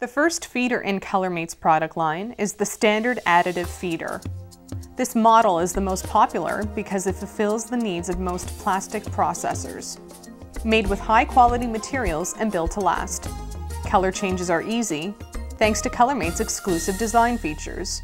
The first feeder in ColorMate's product line is the standard additive feeder. This model is the most popular because it fulfills the needs of most plastic processors. Made with high quality materials and built to last. Color changes are easy, thanks to ColorMate's exclusive design features.